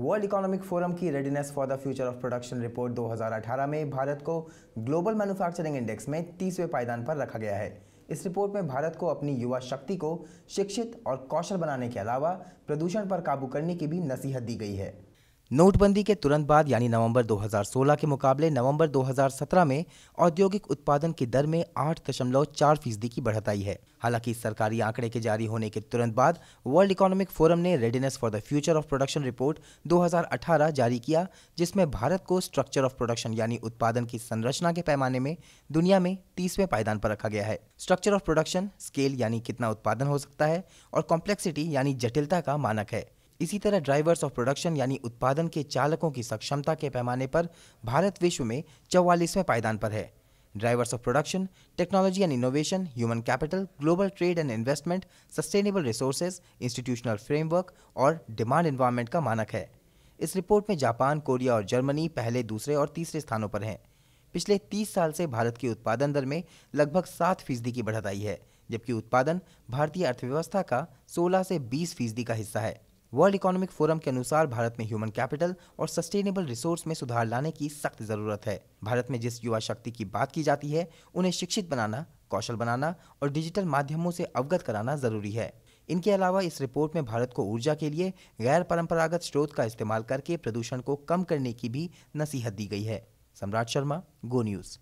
World economic forum की readiness for the future of production report 2018 में भारत को global manufacturing index में तीसवें पायदान पर रखा गया है। इस रिपोर्ट में भारत को अपनी युवा शक्ति को शिक्षित और कौशल बनाने के अलावा प्रदूषण पर काबू करने की भी नसीहत दी गई है। नोटबंदी के तुरंत बाद, यानी नवंबर 2016 के मुकाबले नवंबर 2017 में औद्योगिक उत्पादन की दर में आठ दशमलव चार फ़ीसदी की बढ़त आई है। हालाँकि सरकारी आंकड़े के जारी होने के तुरंत बाद, वर्ल्ड इकोनॉमिक फोरम ने readiness for the future of production report 2018 जारी किया, जिसमें भारत को स्ट्रक्चर ऑफ़ प्रोडक्शन, यानी उत्पादन की संरचना के पैमाने में दुनिया में तीसवें पायदान पर रखा गया है। स्ट्रक्चर ऑफ़ प्रोडक्शन, स्केल, यानी कितना उत्पादन हो सकता है, और कॉम्प्लेक्सिटी, यानी जटिलता का मानक है। इसी तरह ड्राइवर्स ऑफ़ प्रोडक्शन यानी उत्पादन के चालकों की सक्षमता के पैमाने पर भारत विश्व में चौवालीसवें पायदान पर है। Drivers of production technology and innovation human capital global trade and investment sustainable resources institutional framework और डिमांड इन्वायरमेंट का मानक है। इस रिपोर्ट में जापान, कोरिया और जर्मनी पहले, दूसरे और तीसरे स्थानों पर हैं। पिछले 30 साल से भारत की उत्पादन दर में लगभग सात फ़ीसदी की बढ़त आई है, जबकि उत्पादन भारतीय अर्थव्यवस्था का 16 से 20 फ़ीसदी का हिस्सा है। वर्ल्ड इकोनॉमिक फोरम के अनुसार भारत में ह्यूमन कैपिटल और सस्टेनेबल रिसोर्स में सुधार लाने की सख्त ज़रूरत है। भारत में जिस युवा शक्ति की बात की जाती है, उन्हें शिक्षित बनाना, कौशल बनाना और डिजिटल माध्यमों से अवगत कराना ज़रूरी है। इनके अलावा इस रिपोर्ट में भारत को ऊर्जा के लिए गैर परंपरागत स्रोत का इस्तेमाल करके प्रदूषण को कम करने की भी नसीहत दी गई है। सम्राट शर्मा गो न्यूज़